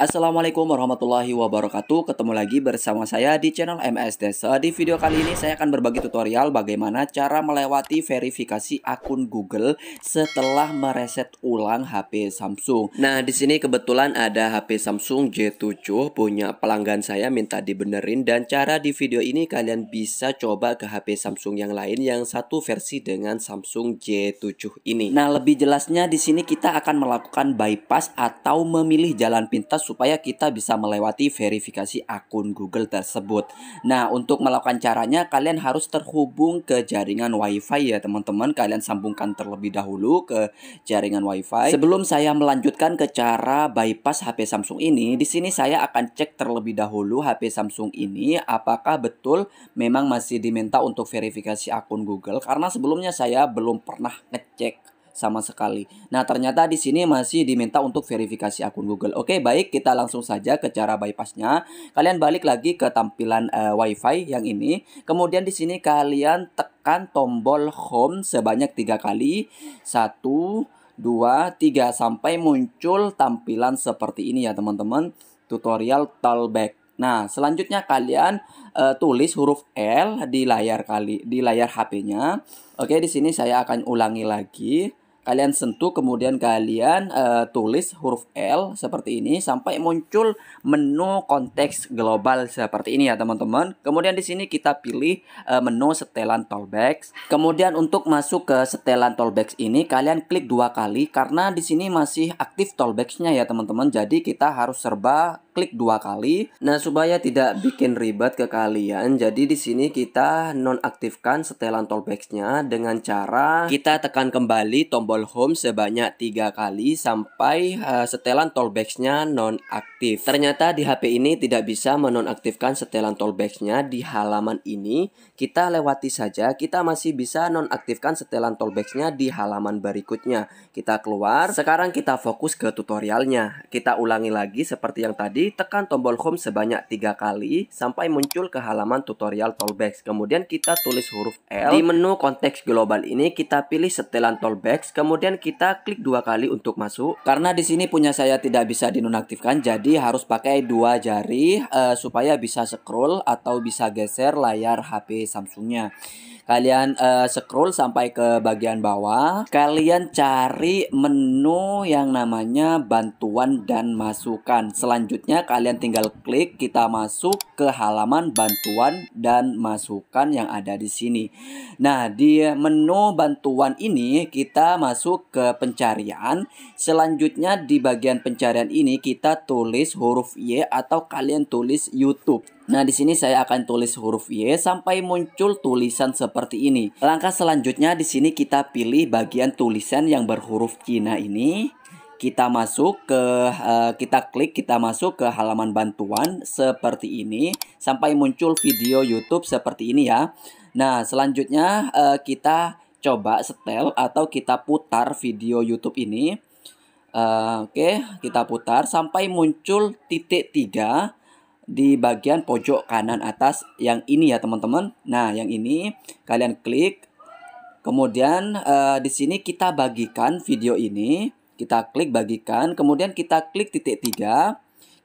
Assalamualaikum warahmatullahi wabarakatuh. Ketemu lagi bersama saya di channel MS Desa. Di video kali ini saya akan berbagi tutorial bagaimana cara melewati verifikasi akun Google Setelah mereset ulang HP Samsung. Nah di sini kebetulan ada HP Samsung J7 Punya pelanggan saya minta dibenerin Dan cara di video ini kalian bisa coba ke HP Samsung yang lain Yang satu versi dengan Samsung J7 ini. Nah lebih jelasnya di sini kita akan melakukan bypass atau memilih jalan pintas supaya kita bisa melewati verifikasi akun Google tersebut. Nah, untuk melakukan caranya kalian harus terhubung ke jaringan WiFi ya teman-teman. Kalian sambungkan terlebih dahulu ke jaringan WiFi. Sebelum saya melanjutkan ke cara bypass HP Samsung ini, di sini saya akan cek terlebih dahulu HP Samsung ini apakah betul memang masih diminta untuk verifikasi akun Google karena sebelumnya saya belum pernah ngecek sama sekali. Nah, ternyata di sini masih diminta untuk verifikasi akun Google. Oke, baik, kita langsung saja ke cara bypassnya. Kalian balik lagi ke tampilan uh, WiFi yang ini. Kemudian di sini kalian tekan tombol home sebanyak tiga kali. Satu, dua, tiga sampai muncul tampilan seperti ini ya teman-teman. Tutorial Talkback. Nah, selanjutnya kalian uh, tulis huruf L di layar kali di layar HP-nya. Oke, di sini saya akan ulangi lagi kalian sentuh kemudian kalian uh, tulis huruf L seperti ini sampai muncul menu konteks global seperti ini ya teman-teman. Kemudian di sini kita pilih uh, menu setelan toolbox. Kemudian untuk masuk ke setelan toolbox ini kalian klik dua kali karena di sini masih aktif toolboxnya ya teman-teman. Jadi kita harus serba klik dua kali. Nah, supaya tidak bikin ribet ke kalian, jadi di sini kita nonaktifkan setelan toolbox-nya dengan cara kita tekan kembali tombol home sebanyak tiga kali sampai uh, setelan toolbox-nya nonaktif. Ternyata di HP ini tidak bisa menonaktifkan setelan toolbox-nya di halaman ini. Kita lewati saja, kita masih bisa nonaktifkan setelan toolbox-nya di halaman berikutnya. Kita keluar, sekarang kita fokus ke tutorialnya. Kita ulangi lagi seperti yang tadi tadi tekan tombol home sebanyak tiga kali sampai muncul ke halaman tutorial Toolbox. Kemudian kita tulis huruf L. Di menu konteks global ini kita pilih setelan Toolbox. Kemudian kita klik dua kali untuk masuk. Karena di sini punya saya tidak bisa dinonaktifkan, jadi harus pakai dua jari uh, supaya bisa scroll atau bisa geser layar HP Samsungnya kalian uh, scroll sampai ke bagian bawah, kalian cari menu yang namanya bantuan dan masukan. Selanjutnya kalian tinggal klik kita masuk ke halaman bantuan dan masukan yang ada di sini. Nah, di menu bantuan ini kita masuk ke pencarian. Selanjutnya di bagian pencarian ini kita tulis huruf Y atau kalian tulis YouTube. Nah, di sini saya akan tulis huruf Y sampai muncul tulisan seperti ini. Langkah selanjutnya di sini kita pilih bagian tulisan yang berhuruf Cina ini. Kita masuk ke uh, kita klik kita masuk ke halaman bantuan seperti ini sampai muncul video YouTube seperti ini ya. Nah, selanjutnya uh, kita coba setel atau kita putar video YouTube ini. Uh, Oke, okay, kita putar sampai muncul titik tiga di bagian pojok kanan atas yang ini ya teman-teman. Nah, yang ini kalian klik. Kemudian uh, di sini kita bagikan video ini. Kita klik bagikan, kemudian kita klik titik tiga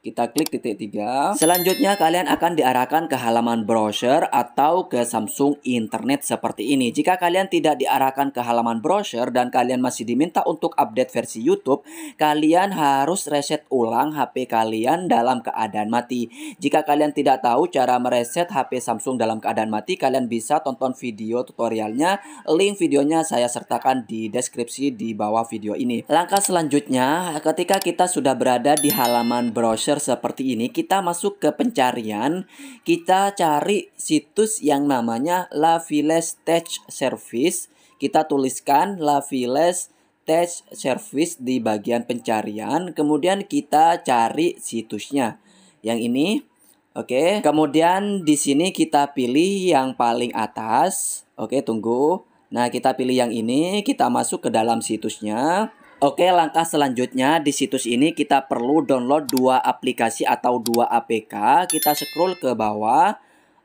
kita klik titik tiga. Selanjutnya kalian akan diarahkan ke halaman browser atau ke Samsung Internet seperti ini. Jika kalian tidak diarahkan ke halaman browser dan kalian masih diminta untuk update versi YouTube, kalian harus reset ulang HP kalian dalam keadaan mati. Jika kalian tidak tahu cara mereset HP Samsung dalam keadaan mati, kalian bisa tonton video tutorialnya. Link videonya saya sertakan di deskripsi di bawah video ini. Langkah selanjutnya, ketika kita sudah berada di halaman browser browser seperti ini, kita masuk ke pencarian, kita cari situs yang namanya La Viles Tech Service. Kita tuliskan La Viles Tech Service di bagian pencarian, kemudian kita cari situsnya. Yang ini Oke, kemudian di sini kita pilih yang paling atas. Oke, tunggu. Nah, kita pilih yang ini, kita masuk ke dalam situsnya. Oke, langkah selanjutnya di situs ini kita perlu download dua aplikasi atau dua APK. Kita scroll ke bawah.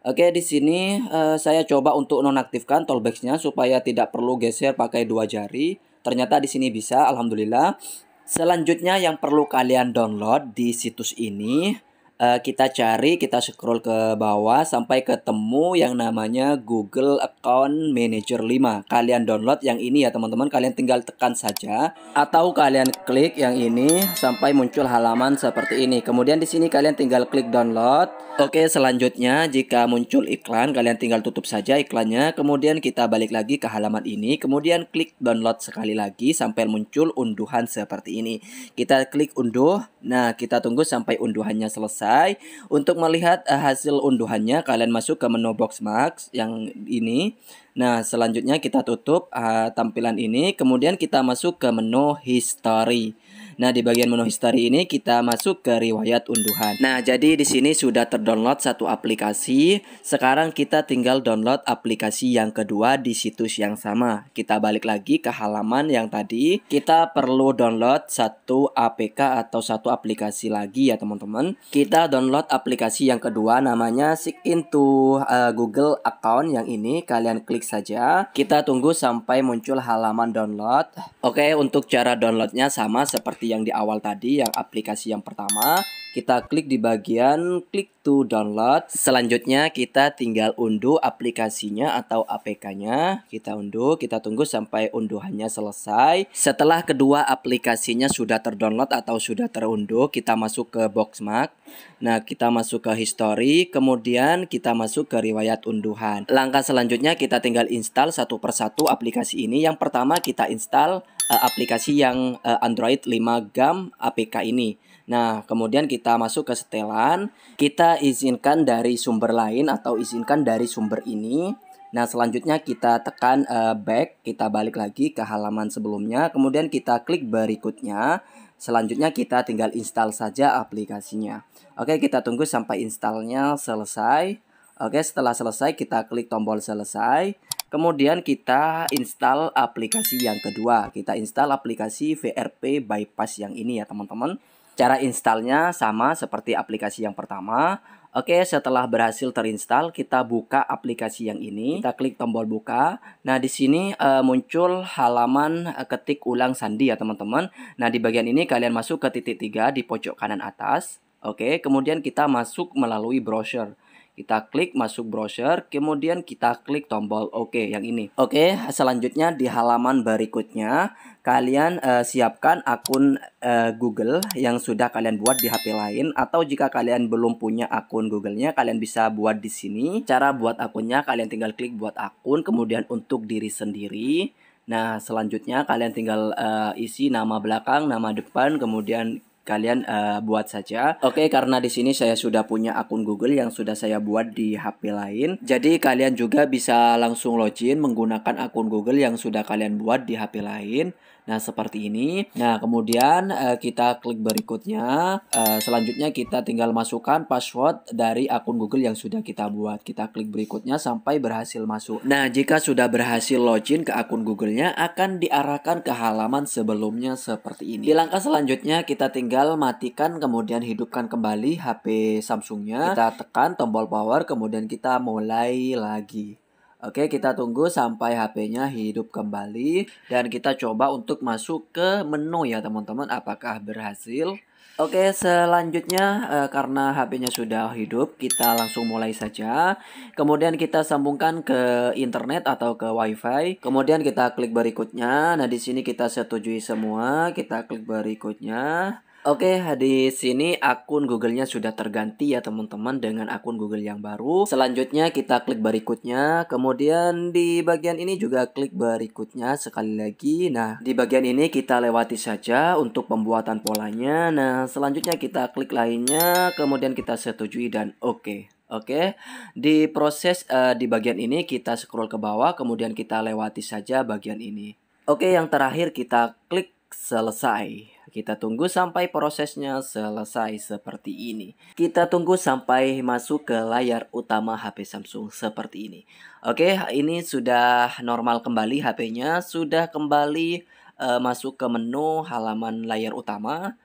Oke, di sini uh, saya coba untuk nonaktifkan toolbox-nya supaya tidak perlu geser pakai dua jari. Ternyata di sini bisa, alhamdulillah. Selanjutnya yang perlu kalian download di situs ini uh, kita cari, kita scroll ke bawah sampai ketemu yang namanya Google Account Manager 5. Kalian download yang ini ya teman-teman, kalian tinggal tekan saja atau kalian klik yang ini sampai muncul halaman seperti ini. Kemudian di sini kalian tinggal klik download. Oke, selanjutnya jika muncul iklan, kalian tinggal tutup saja iklannya. Kemudian kita balik lagi ke halaman ini, kemudian klik download sekali lagi sampai muncul unduhan seperti ini. Kita klik unduh. Nah, kita tunggu sampai unduhannya selesai. Untuk melihat uh, hasil unduhannya, kalian masuk ke menu Boxmarks yang ini. Nah, selanjutnya kita tutup uh, tampilan ini, kemudian kita masuk ke menu History. Nah, di bagian menu history ini kita masuk ke riwayat unduhan. Nah, jadi di sini sudah terdownload satu aplikasi. Sekarang kita tinggal download aplikasi yang kedua di situs yang sama. Kita balik lagi ke halaman yang tadi. Kita perlu download satu APK atau satu aplikasi lagi ya, teman-teman. Kita download aplikasi yang kedua namanya Sign into uh, Google account yang ini. Kalian klik saja. Kita tunggu sampai muncul halaman download. Oke, untuk cara downloadnya sama seperti yang di awal tadi yang aplikasi yang pertama kita klik di bagian klik to download. Selanjutnya kita tinggal unduh aplikasinya atau APK-nya. Kita unduh, kita tunggu sampai unduhannya selesai. Setelah kedua aplikasinya sudah terdownload atau sudah terunduh, kita masuk ke Boxmark. Nah, kita masuk ke history, kemudian kita masuk ke riwayat unduhan. Langkah selanjutnya kita tinggal install satu persatu aplikasi ini. Yang pertama kita install uh, aplikasi yang uh, Android 5 GAM APK ini. Nah, kemudian kita masuk ke setelan, kita izinkan dari sumber lain atau izinkan dari sumber ini. Nah, selanjutnya kita tekan uh, back, kita balik lagi ke halaman sebelumnya, kemudian kita klik berikutnya. Selanjutnya kita tinggal install saja aplikasinya. Oke, kita tunggu sampai installnya selesai. Oke, setelah selesai kita klik tombol selesai. Kemudian kita install aplikasi yang kedua. Kita install aplikasi VRP Bypass yang ini ya teman-teman. Cara installnya sama seperti aplikasi yang pertama. Oke, setelah berhasil terinstall, kita buka aplikasi yang ini. Kita klik tombol buka. Nah, di sini uh, muncul halaman uh, ketik ulang sandi ya, teman-teman. Nah, di bagian ini kalian masuk ke titik tiga di pojok kanan atas. Oke, kemudian kita masuk melalui browser. Kita klik masuk browser, kemudian kita klik tombol OK yang ini. Oke, selanjutnya di halaman berikutnya kalian uh, siapkan akun uh, Google yang sudah kalian buat di HP lain atau jika kalian belum punya akun Google-nya kalian bisa buat di sini. Cara buat akunnya kalian tinggal klik buat akun kemudian untuk diri sendiri. Nah, selanjutnya kalian tinggal uh, isi nama belakang, nama depan, kemudian kalian uh, buat saja. Oke, okay, karena di sini saya sudah punya akun Google yang sudah saya buat di HP lain. Jadi kalian juga bisa langsung login menggunakan akun Google yang sudah kalian buat di HP lain. Nah, seperti ini. Nah, kemudian uh, kita klik berikutnya. Uh, selanjutnya kita tinggal masukkan password dari akun Google yang sudah kita buat. Kita klik berikutnya sampai berhasil masuk. Nah, jika sudah berhasil login ke akun Google-nya akan diarahkan ke halaman sebelumnya seperti ini. Di langkah selanjutnya kita tinggal matikan kemudian hidupkan kembali HP Samsungnya. Kita tekan tombol power kemudian kita mulai lagi. Oke, kita tunggu sampai HP-nya hidup kembali dan kita coba untuk masuk ke menu ya teman-teman apakah berhasil. Oke, selanjutnya uh, karena HP-nya sudah hidup, kita langsung mulai saja. Kemudian kita sambungkan ke internet atau ke WiFi. Kemudian kita klik berikutnya. Nah, di sini kita setujui semua. Kita klik berikutnya. Oke, di sini akun Google-nya sudah terganti ya teman-teman dengan akun Google yang baru. Selanjutnya kita klik berikutnya, kemudian di bagian ini juga klik berikutnya sekali lagi. Nah, di bagian ini kita lewati saja untuk pembuatan polanya. Nah, selanjutnya kita klik lainnya, kemudian kita setujui dan oke. Okay. Oke, di proses uh, di bagian ini kita scroll ke bawah, kemudian kita lewati saja bagian ini. Oke, yang terakhir kita klik selesai. Kita tunggu sampai prosesnya selesai seperti ini. Kita tunggu sampai masuk ke layar utama HP Samsung seperti ini. Oke, ini sudah normal kembali HP-nya, sudah kembali uh, masuk ke menu halaman layar utama.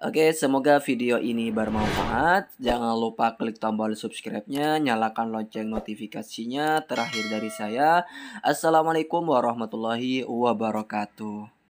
Oke, semoga video ini bermanfaat. Jangan lupa klik tombol subscribe-nya, nyalakan lonceng notifikasinya. Terakhir dari saya, Assalamualaikum warahmatullahi wabarakatuh.